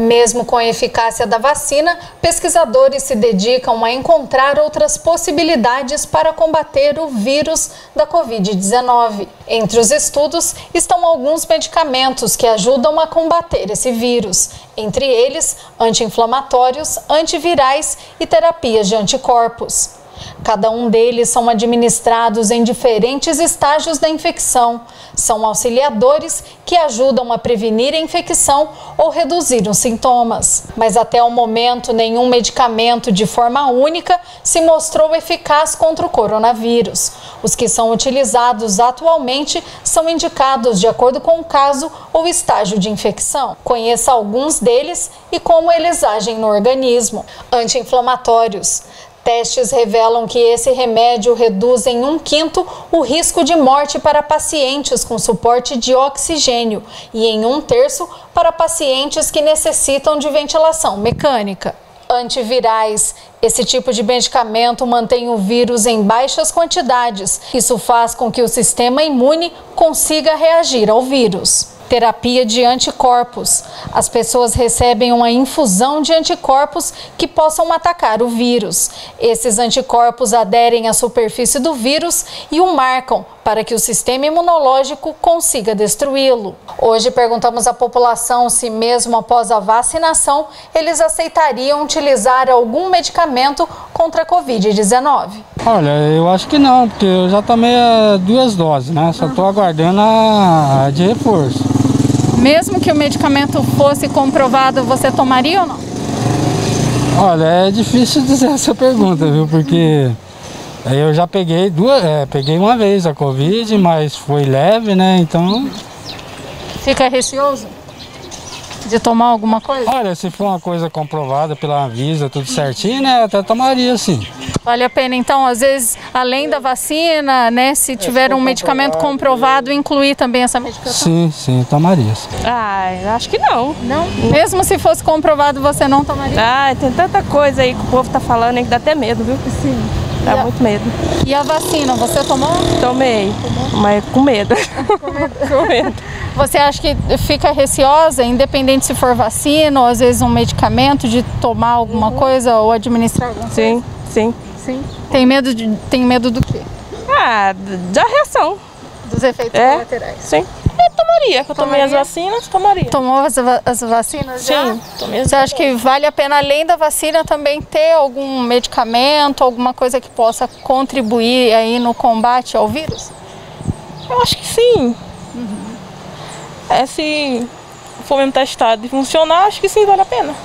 Mesmo com a eficácia da vacina, pesquisadores se dedicam a encontrar outras possibilidades para combater o vírus da Covid-19. Entre os estudos estão alguns medicamentos que ajudam a combater esse vírus, entre eles anti-inflamatórios, antivirais e terapias de anticorpos. Cada um deles são administrados em diferentes estágios da infecção. São auxiliadores que ajudam a prevenir a infecção ou reduzir os sintomas. Mas até o momento, nenhum medicamento de forma única se mostrou eficaz contra o coronavírus. Os que são utilizados atualmente são indicados de acordo com o caso ou estágio de infecção. Conheça alguns deles e como eles agem no organismo. Anti-inflamatórios. Testes revelam que esse remédio reduz em um quinto o risco de morte para pacientes com suporte de oxigênio e em um terço para pacientes que necessitam de ventilação mecânica. Antivirais. Esse tipo de medicamento mantém o vírus em baixas quantidades. Isso faz com que o sistema imune consiga reagir ao vírus terapia de anticorpos. As pessoas recebem uma infusão de anticorpos que possam atacar o vírus. Esses anticorpos aderem à superfície do vírus e o marcam para que o sistema imunológico consiga destruí-lo. Hoje perguntamos à população se, mesmo após a vacinação, eles aceitariam utilizar algum medicamento contra a Covid-19. Olha, eu acho que não, porque eu já tomei duas doses, né? Só estou aguardando a de reforço. Mesmo que o medicamento fosse comprovado, você tomaria ou não? Olha, é difícil dizer essa pergunta, viu? Porque eu já peguei duas, é, peguei uma vez a Covid, mas foi leve, né? Então. Fica receoso? de tomar alguma coisa? Olha, se for uma coisa comprovada pela Anvisa, tudo certinho, né? Até tomaria sim. Vale a pena, então, às vezes, além da vacina, né? Se tiver um medicamento comprovado, incluir também essa medicação? Sim, sim, tomaria. Ah, acho que não. Não? Mesmo se fosse comprovado, você não tomaria? Ah, tem tanta coisa aí que o povo tá falando aí que dá até medo, viu? Sim. Dá a... muito medo. E a vacina, você tomou? Tomei, tomou? mas com medo. com medo. com medo. Você acha que fica receosa, independente se for vacina ou às vezes um medicamento, de tomar alguma uhum. coisa ou administrar alguma sim, coisa? Sim, sim. Tem medo, de, tem medo do quê? Ah, da reação. Dos efeitos é, colaterais? Sim. Eu tomaria, que eu tomei as vacinas, tomaria. Tomou as, as vacinas Sim, já? tomei as Você acha que vale a pena, além da vacina, também ter algum medicamento, alguma coisa que possa contribuir aí no combate ao vírus? Eu acho que sim. Uhum. É, se for mesmo testado e funcionar, acho que sim, vale a pena.